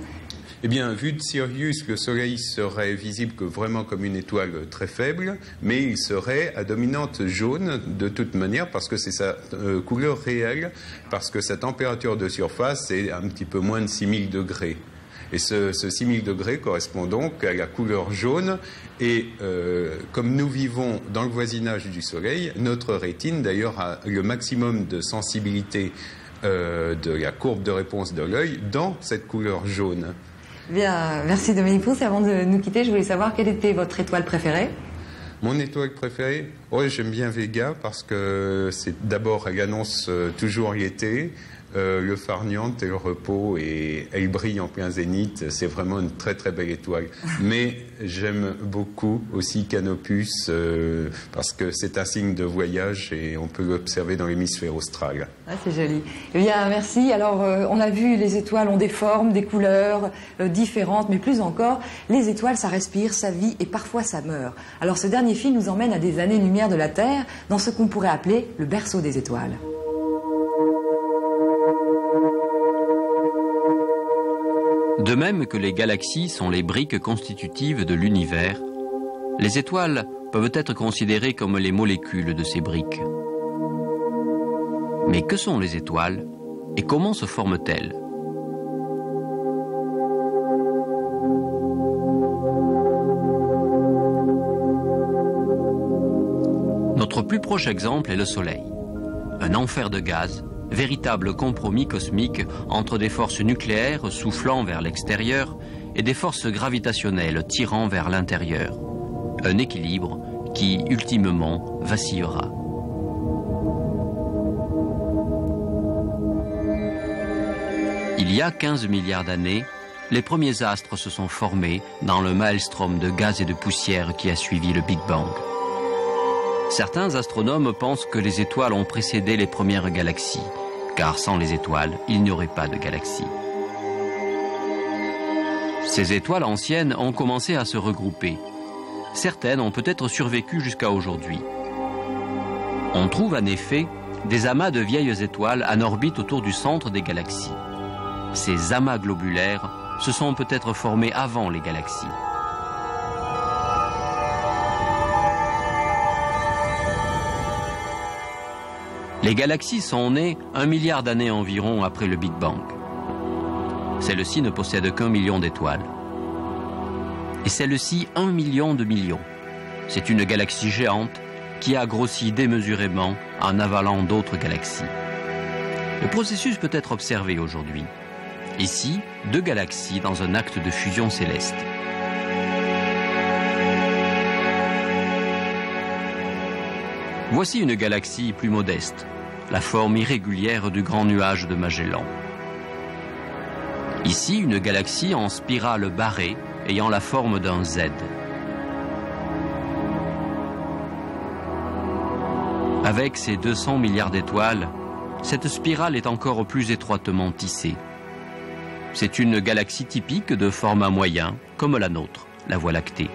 Eh bien, vu de Sirius, le Soleil serait visible que vraiment comme une étoile très faible, mais il serait à dominante jaune de toute manière parce que c'est sa euh, couleur réelle, parce que sa température de surface est un petit peu moins de 6000 degrés. Et ce, ce 6000 degrés correspond donc à la couleur jaune. Et euh, comme nous vivons dans le voisinage du Soleil, notre rétine d'ailleurs a le maximum de sensibilité euh, de la courbe de réponse de l'œil dans cette couleur jaune. Bien, merci Dominique Pousse. Avant de nous quitter, je voulais savoir quelle était votre étoile préférée? Mon étoile préférée? Oui, j'aime bien Vega parce que c'est d'abord, elle annonce euh, toujours l'été. Euh, le Farniente et le repos et elle brille en plein zénith. C'est vraiment une très très belle étoile. Mais j'aime beaucoup aussi Canopus euh, parce que c'est un signe de voyage et on peut l'observer dans l'hémisphère austral. Ah, c'est joli. Eh bien, merci. Alors, euh, on a vu les étoiles ont des formes, des couleurs différentes, mais plus encore, les étoiles, ça respire, ça vit et parfois ça meurt. Alors, ce dernier film nous emmène à des années-lumière de la Terre, dans ce qu'on pourrait appeler le berceau des étoiles. De même que les galaxies sont les briques constitutives de l'univers, les étoiles peuvent être considérées comme les molécules de ces briques. Mais que sont les étoiles et comment se forment-elles? Notre plus proche exemple est le Soleil, un enfer de gaz véritable compromis cosmique entre des forces nucléaires soufflant vers l'extérieur et des forces gravitationnelles tirant vers l'intérieur. Un équilibre qui, ultimement, vacillera. Il y a 15 milliards d'années, les premiers astres se sont formés dans le maelstrom de gaz et de poussière qui a suivi le Big Bang. Certains astronomes pensent que les étoiles ont précédé les premières galaxies, car sans les étoiles, il n'y aurait pas de galaxies. Ces étoiles anciennes ont commencé à se regrouper. Certaines ont peut-être survécu jusqu'à aujourd'hui. On trouve en effet des amas de vieilles étoiles en orbite autour du centre des galaxies. Ces amas globulaires se sont peut-être formés avant les galaxies. Les galaxies sont nées un milliard d'années environ après le Big Bang. Celle-ci ne possède qu'un million d'étoiles. Et celle-ci un million de millions. C'est une galaxie géante qui a grossi démesurément en avalant d'autres galaxies. Le processus peut être observé aujourd'hui. Ici, deux galaxies dans un acte de fusion céleste. Voici une galaxie plus modeste, la forme irrégulière du grand nuage de Magellan. Ici, une galaxie en spirale barrée ayant la forme d'un Z. Avec ses 200 milliards d'étoiles, cette spirale est encore plus étroitement tissée. C'est une galaxie typique de format moyen, comme la nôtre, la Voie lactée.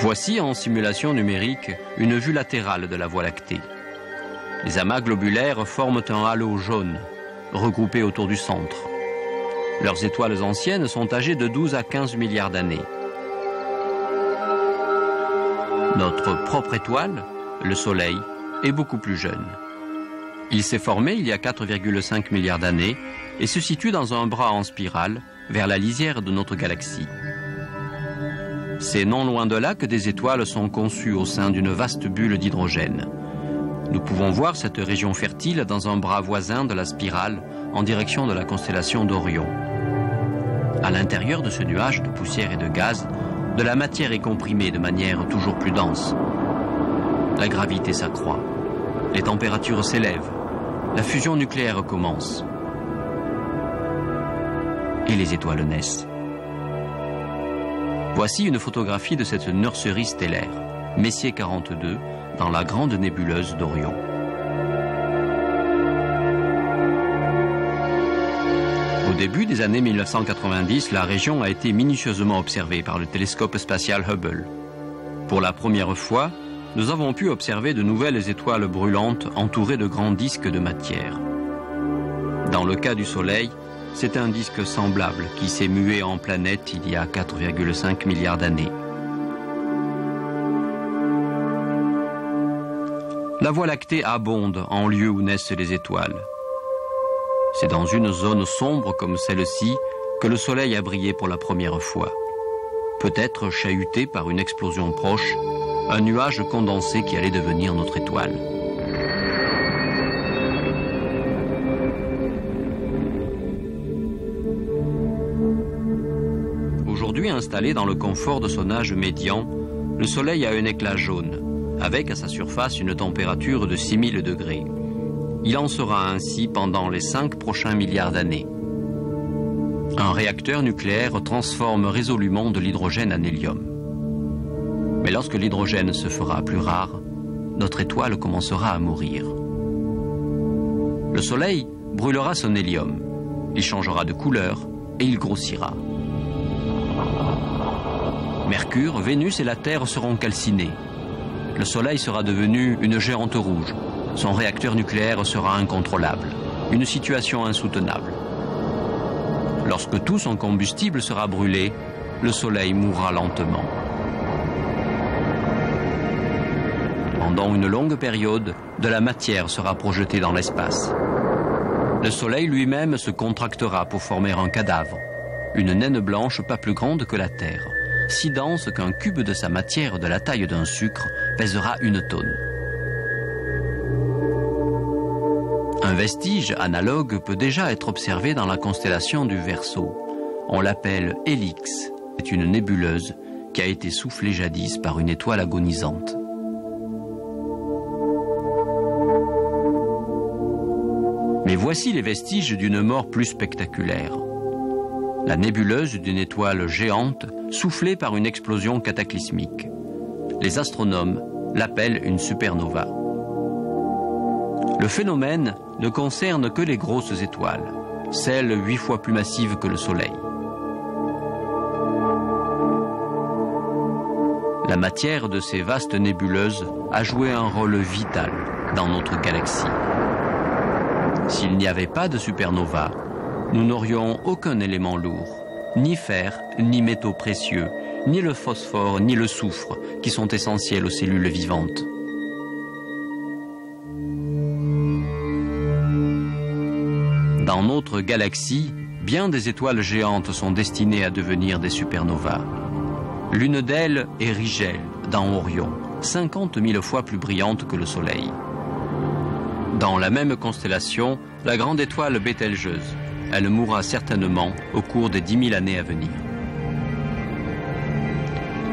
Voici en simulation numérique une vue latérale de la Voie lactée. Les amas globulaires forment un halo jaune, regroupé autour du centre. Leurs étoiles anciennes sont âgées de 12 à 15 milliards d'années. Notre propre étoile, le Soleil, est beaucoup plus jeune. Il s'est formé il y a 4,5 milliards d'années et se situe dans un bras en spirale vers la lisière de notre galaxie. C'est non loin de là que des étoiles sont conçues au sein d'une vaste bulle d'hydrogène. Nous pouvons voir cette région fertile dans un bras voisin de la spirale en direction de la constellation d'Orion. À l'intérieur de ce nuage de poussière et de gaz, de la matière est comprimée de manière toujours plus dense. La gravité s'accroît, les températures s'élèvent, la fusion nucléaire commence et les étoiles naissent. Voici une photographie de cette nurserie stellaire, Messier 42, dans la grande nébuleuse d'Orion. Au début des années 1990, la région a été minutieusement observée par le télescope spatial Hubble. Pour la première fois, nous avons pu observer de nouvelles étoiles brûlantes entourées de grands disques de matière. Dans le cas du Soleil, c'est un disque semblable qui s'est mué en planète il y a 4,5 milliards d'années. La Voie lactée abonde en lieu où naissent les étoiles. C'est dans une zone sombre comme celle-ci que le Soleil a brillé pour la première fois. Peut-être chahuté par une explosion proche, un nuage condensé qui allait devenir notre étoile. Installé dans le confort de son âge médian, le Soleil a un éclat jaune, avec à sa surface une température de 6000 degrés. Il en sera ainsi pendant les cinq prochains milliards d'années. Un réacteur nucléaire transforme résolument de l'hydrogène en hélium. Mais lorsque l'hydrogène se fera plus rare, notre étoile commencera à mourir. Le Soleil brûlera son hélium, il changera de couleur et il grossira. Mercure, Vénus et la Terre seront calcinés. Le Soleil sera devenu une géante rouge. Son réacteur nucléaire sera incontrôlable. Une situation insoutenable. Lorsque tout son combustible sera brûlé, le Soleil mourra lentement. Pendant une longue période, de la matière sera projetée dans l'espace. Le Soleil lui-même se contractera pour former un cadavre, une naine blanche pas plus grande que la Terre si dense qu'un cube de sa matière de la taille d'un sucre pèsera une tonne. Un vestige analogue peut déjà être observé dans la constellation du Verseau. On l'appelle Helix. C'est une nébuleuse qui a été soufflée jadis par une étoile agonisante. Mais voici les vestiges d'une mort plus spectaculaire la nébuleuse d'une étoile géante soufflée par une explosion cataclysmique. Les astronomes l'appellent une supernova. Le phénomène ne concerne que les grosses étoiles, celles huit fois plus massives que le Soleil. La matière de ces vastes nébuleuses a joué un rôle vital dans notre galaxie. S'il n'y avait pas de supernova, nous n'aurions aucun élément lourd, ni fer, ni métaux précieux, ni le phosphore, ni le soufre, qui sont essentiels aux cellules vivantes. Dans notre galaxie, bien des étoiles géantes sont destinées à devenir des supernovas. L'une d'elles est Rigel, dans Orion, 50 000 fois plus brillante que le Soleil. Dans la même constellation, la grande étoile Bételgeuse, elle mourra certainement au cours des 10 000 années à venir.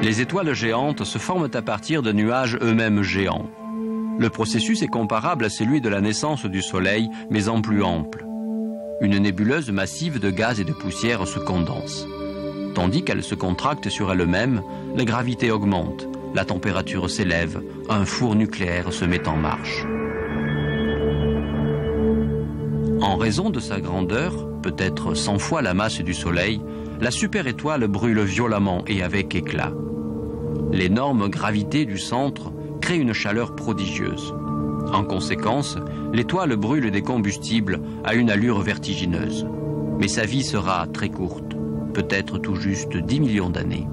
Les étoiles géantes se forment à partir de nuages eux-mêmes géants. Le processus est comparable à celui de la naissance du Soleil, mais en plus ample. Une nébuleuse massive de gaz et de poussière se condense. Tandis qu'elle se contracte sur elle-même, la gravité augmente, la température s'élève, un four nucléaire se met en marche. En raison de sa grandeur, peut-être 100 fois la masse du Soleil, la super-étoile brûle violemment et avec éclat. L'énorme gravité du centre crée une chaleur prodigieuse. En conséquence, l'étoile brûle des combustibles à une allure vertigineuse. Mais sa vie sera très courte, peut-être tout juste 10 millions d'années.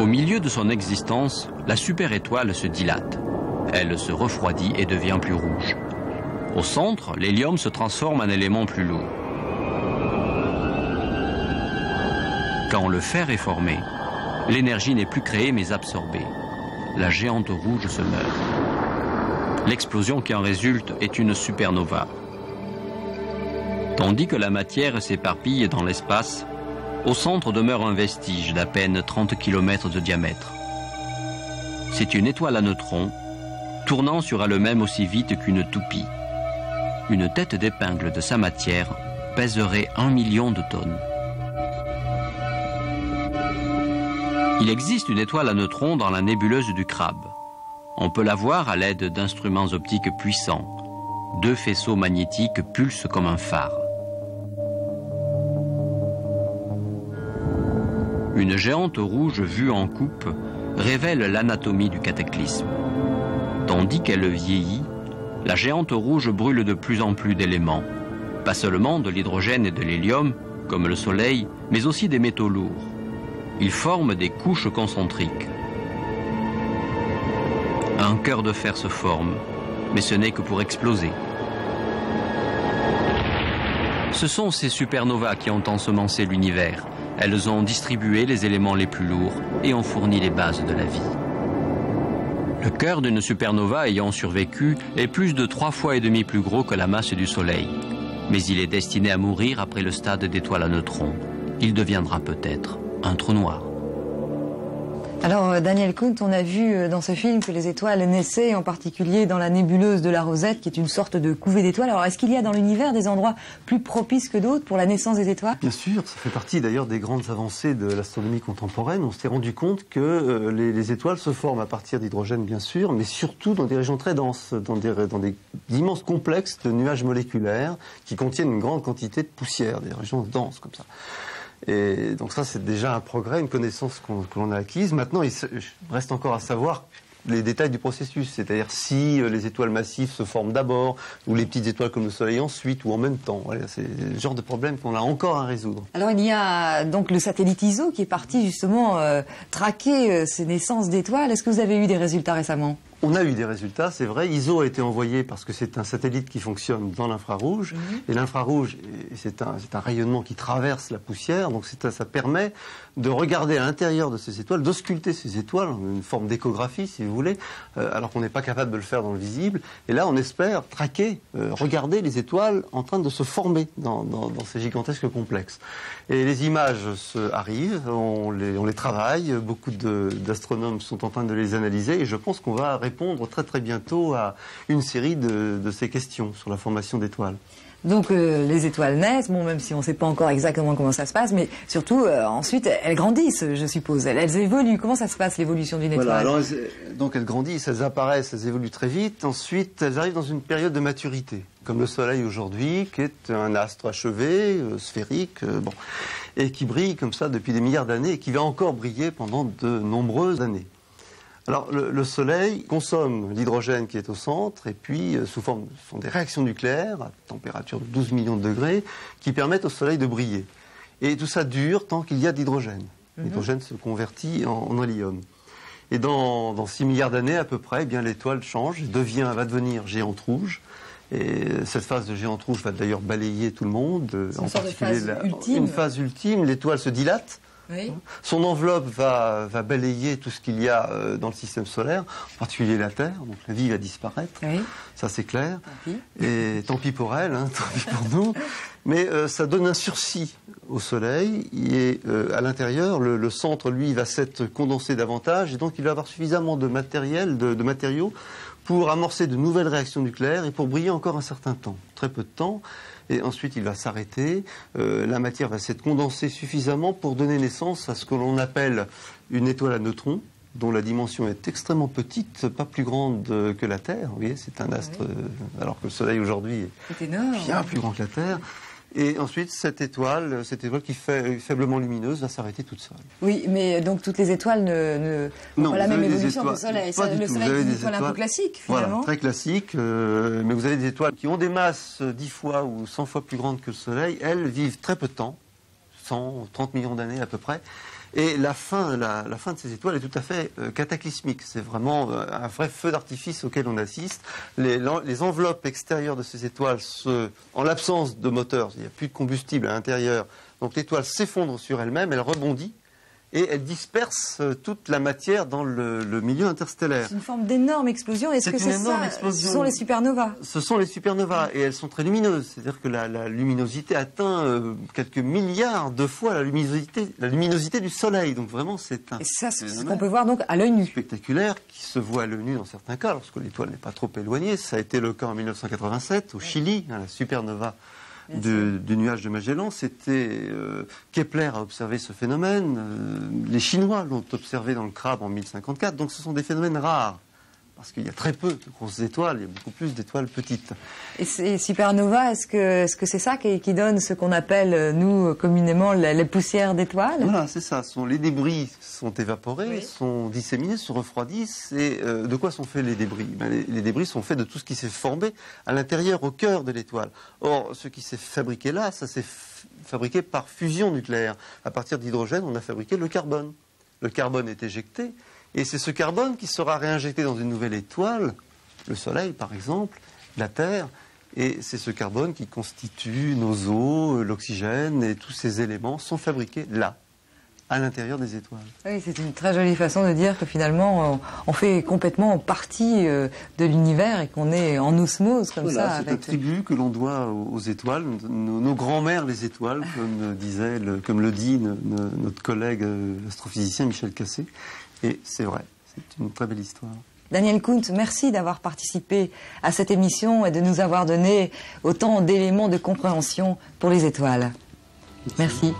Au milieu de son existence, la super-étoile se dilate. Elle se refroidit et devient plus rouge. Au centre, l'hélium se transforme en élément plus lourd. Quand le fer est formé, l'énergie n'est plus créée mais absorbée. La géante rouge se meurt. L'explosion qui en résulte est une supernova. Tandis que la matière s'éparpille dans l'espace, au centre demeure un vestige d'à peine 30 km de diamètre. C'est une étoile à neutrons, tournant sur elle-même aussi vite qu'une toupie une tête d'épingle de sa matière pèserait un million de tonnes. Il existe une étoile à neutrons dans la nébuleuse du crabe. On peut la voir à l'aide d'instruments optiques puissants. Deux faisceaux magnétiques pulsent comme un phare. Une géante rouge vue en coupe révèle l'anatomie du cataclysme. Tandis qu'elle vieillit, La géante rouge brûle de plus en plus d'éléments. Pas seulement de l'hydrogène et de l'hélium, comme le Soleil, mais aussi des métaux lourds. Ils forment des couches concentriques. Un cœur de fer se forme, mais ce n'est que pour exploser. Ce sont ces supernovas qui ont ensemencé l'univers. Elles ont distribué les éléments les plus lourds et ont fourni les bases de la vie. Le cœur d'une supernova ayant survécu est plus de trois fois et demi plus gros que la masse du Soleil. Mais il est destiné à mourir après le stade d'étoile à neutrons. Il deviendra peut-être un trou noir. Alors, euh, Daniel Kunt, on a vu euh, dans ce film que les étoiles naissaient, en particulier dans la nébuleuse de la Rosette, qui est une sorte de couvée d'étoiles. Alors, est-ce qu'il y a dans l'univers des endroits plus propices que d'autres pour la naissance des étoiles? Bien sûr, ça fait partie d'ailleurs des grandes avancées de l'astronomie contemporaine. On s'est rendu compte que euh, les, les, étoiles se forment à partir d'hydrogène, bien sûr, mais surtout dans des régions très denses, dans dans des immenses complexes de nuages moléculaires qui contiennent une grande quantité de poussière, des régions denses comme ça. Et donc ça, c'est déjà un progrès, une connaissance qu'on que l'on a acquise. Maintenant, il reste encore à savoir les détails du processus, c'est-à-dire si euh, les étoiles massives se forment d'abord, ou les petites étoiles comme le Soleil ensuite, ou en même temps. C'est le genre de problème qu'on a encore à résoudre. Alors il y a donc le satellite ISO qui est parti justement euh, traquer euh, ces naissances d'étoiles. Est-ce que vous avez eu des résultats récemment? On a eu des résultats, c'est vrai. ISO a été envoyé parce que c'est un satellite qui fonctionne dans l'infrarouge. Mhm. Et l'infrarouge, c'est un, un, rayonnement qui traverse la poussière. Donc ça permet de regarder à l'intérieur de ces étoiles, d'ausculter ces étoiles, une forme d'échographie si vous voulez, euh, alors qu'on n'est pas capable de le faire dans le visible. Et là, on espère traquer, euh, regarder les étoiles en train de se former dans, dans, dans ces gigantesques complexes. Et les images se arrivent, on les, on les travaille, beaucoup d'astronomes sont en train de les analyser et je pense qu'on va répondre très très bientôt à une série de, de ces questions sur la formation d'étoiles. Donc euh, les étoiles naissent, bon même si on ne sait pas encore exactement comment ça se passe, mais surtout euh, ensuite elles grandissent, je suppose, elles, elles évoluent. Comment ça se passe l'évolution d'une étoile? voilà, alors, Donc elles grandissent, elles apparaissent, elles évoluent très vite. Ensuite elles arrivent dans une période de maturité, comme le Soleil aujourd'hui, qui est un astre achevé, euh, sphérique, euh, bon, et qui brille comme ça depuis des milliards d'années et qui va encore briller pendant de nombreuses années. Alors, le, le Soleil consomme l'hydrogène qui est au centre, et puis, euh, sous forme sont des réactions nucléaires à température de 12 millions de degrés, qui permettent au Soleil de briller. Et tout ça dure tant qu'il y a d'hydrogène. Mm -hmm. L'hydrogène se convertit en, en hélium. Et dans, dans 6 milliards d'années à peu près, eh bien l'étoile change, devient, va devenir géante rouge. Et cette phase de géante rouge va d'ailleurs balayer tout le monde, en particulier phase la, ultime. une phase ultime. L'étoile se dilate. Oui. Son enveloppe va, va balayer tout ce qu'il y a euh, dans le système solaire, en particulier la Terre, donc la vie va disparaître, oui. ça c'est clair. Tant Et tant pis pour elle, hein, tant pis pour nous. Mais euh, ça donne un sursis au Soleil, et euh, à l'intérieur, le, le, centre, lui, va s'être condensé davantage, et donc il va avoir suffisamment de matériel, de, de matériaux, pour amorcer de nouvelles réactions nucléaires et pour briller encore un certain temps, très peu de temps et ensuite il va s'arrêter. Euh, la matière va s'être condensée suffisamment pour donner naissance à ce que l'on appelle une étoile à neutrons dont la dimension est extrêmement petite, pas plus grande que la Terre. Vous voyez, c'est un astre, Oui. euh, alors que le Soleil aujourd'hui énorme. est bien plus grand que la Terre. Et ensuite, cette étoile, cette étoile qui est faiblement lumineuse, va s'arrêter toute seule. Oui, mais donc toutes les étoiles ne, ne Non, ont pas la même évolution que le Soleil. pas Ça, du le tout. Soleil est une étoile un peu classique, Voilà, finalement. très classique. euh, mais vous avez des étoiles qui ont des masses euh, 10 fois ou 100 fois plus grandes que le Soleil. Elles vivent très peu de temps, 100, 30 millions d'années à peu près. Et la fin, la, fin de ces étoiles est tout à fait euh, cataclysmique. C'est vraiment euh, un vrai feu d'artifice auquel on assiste. Les enveloppes extérieures de ces étoiles, se, en l'absence de moteur, il n'y a plus de combustible à l'intérieur, donc l'étoile s'effondre sur elle-même, elle rebondit et elle disperse euh, toute la matière dans le, le milieu interstellaire. C'est une forme d'énorme explosion. Est-ce que c'est ça explosion. Ce sont les supernovas. Ce sont les supernovas et elles sont très lumineuses. C'est-à-dire que la, la luminosité atteint euh, quelques milliards de fois la luminosité, la luminosité du Soleil. Donc vraiment, c'est un Et ça, c'est ce qu'on peut voir donc à l'œil nu. spectaculaire qui se voit à l'œil nu dans certains cas, lorsque l'étoile n'est pas trop éloignée. Ça a été le cas en 1987 au Chili, hein, la supernova De- du nuage de Magellan. C'était euh, Kepler a observé ce phénomène. euh, les Chinois l'ont observé dans le crabe en 1054. Donc ce sont des phénomènes rares. Parce qu'il y a très peu de grosses étoiles, il y a beaucoup plus d'étoiles petites. Et, ces supernova, est-ce que c'est ça qui, donne ce qu'on appelle nous communément les, poussières d'étoiles? Voilà, c'est ça. Sont, les débris sont évaporés, sont disséminés, se refroidissent. Et euh, de quoi sont faits les débris? Ben, les, les, débris sont faits de tout ce qui s'est formé à l'intérieur, au cœur de l'étoile. Or, ce qui s'est fabriqué là, ça s'est fabriqué par fusion nucléaire. À partir d'hydrogène, on a fabriqué le carbone. Le carbone est éjecté et c'est ce carbone qui sera réinjecté dans une nouvelle étoile, le Soleil par exemple, la Terre, et c'est ce carbone qui constitue nos eaux, l'oxygène et tous ces éléments sont fabriqués là, à l'intérieur des étoiles. Oui, c'est une très jolie façon de dire que finalement on, fait complètement partie euh, de l'univers et qu'on est en osmose comme ça. C'est un tribut que l'on doit aux étoiles, nos, grands-mères les étoiles, comme disait, comme le dit notre collègue euh, astrophysicien Michel Cassé. Et c'est vrai, c'est une très belle histoire. Daniel Kuntz, merci d'avoir participé à cette émission et de nous avoir donné autant d'éléments de compréhension pour les étoiles. merci.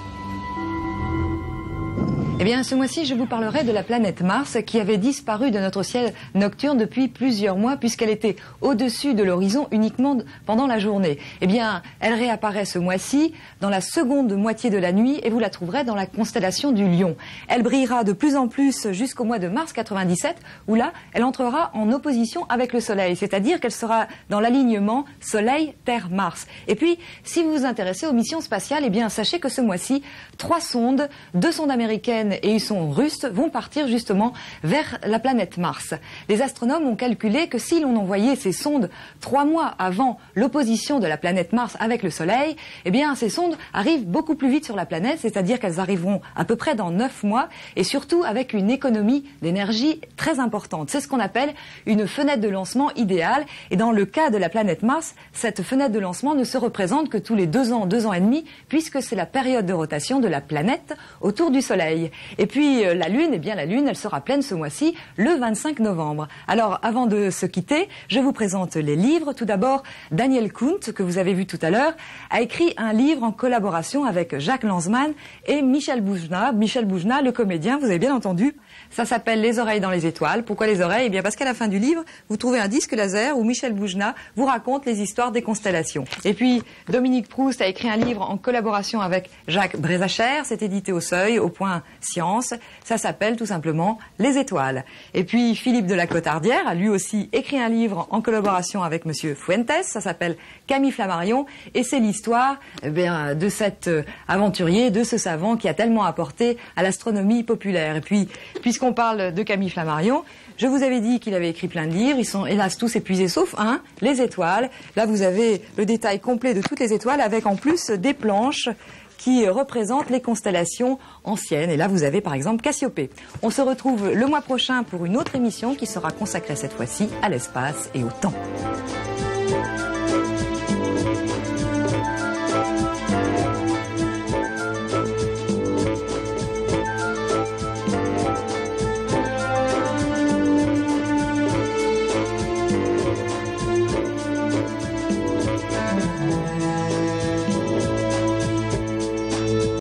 Eh bien, ce mois-ci, je vous parlerai de la planète Mars qui avait disparu de notre ciel nocturne depuis plusieurs mois puisqu'elle était au-dessus de l'horizon uniquement pendant la journée. Eh bien, elle réapparaît ce mois-ci dans la seconde moitié de la nuit et vous la trouverez dans la constellation du Lion. Elle brillera de plus en plus jusqu'au mois de mars 97 où là, elle entrera en opposition avec le Soleil, c'est-à-dire qu'elle sera dans l'alignement Soleil-Terre-Mars. Et puis, si vous vous intéressez aux missions spatiales, eh bien, sachez que ce mois-ci, trois sondes, deux sondes américaines et ils sont russes vont partir justement vers la planète Mars. Les astronomes ont calculé que si l'on envoyait ces sondes trois mois avant l'opposition de la planète Mars avec le Soleil, eh bien ces sondes arrivent beaucoup plus vite sur la planète, c'est-à-dire qu'elles arriveront à peu près dans neuf mois et surtout avec une économie d'énergie très importante. C'est ce qu'on appelle une fenêtre de lancement idéale. Et dans le cas de la planète Mars, cette fenêtre de lancement ne se représente que tous les deux ans, deux ans et demi, puisque c'est la période de rotation de la planète autour du Soleil. Et puis euh, la Lune, eh bien la Lune, elle sera pleine ce mois-ci, le 25 novembre. Alors avant de se quitter, je vous présente les livres. Tout d'abord, Daniel Kunt, que vous avez vu tout à l'heure, a écrit un livre en collaboration avec Jacques Lanzmann et Michel Boujna. Michel Boujna, le comédien, vous avez bien entendu. Ça s'appelle Les oreilles dans les étoiles. Pourquoi les oreilles? Eh bien parce qu'à la fin du livre, vous trouvez un disque laser où Michel Boujna vous raconte les histoires des constellations. Et puis Dominique Proust a écrit un livre en collaboration avec Jacques Brézacher. C'est édité au Seuil, au point Science. Ça s'appelle tout simplement Les étoiles. Et puis Philippe de la Cotardière a lui aussi écrit un livre en collaboration avec Monsieur Fuentes. Ça s'appelle Camille Flammarion et c'est l'histoire eh de cet euh, aventurier, de ce savant qui a tellement apporté à l'astronomie populaire. Et puis puisqu'on parle de Camille Flammarion, je vous avais dit qu'il avait écrit plein de livres, ils sont hélas tous épuisés sauf un, Les étoiles. Là vous avez le détail complet de toutes les étoiles avec en plus des planches qui représentent les constellations anciennes. Et là, vous avez par exemple Cassiopée. On se retrouve le mois prochain pour une autre émission qui sera consacrée cette fois-ci à l'espace et au temps.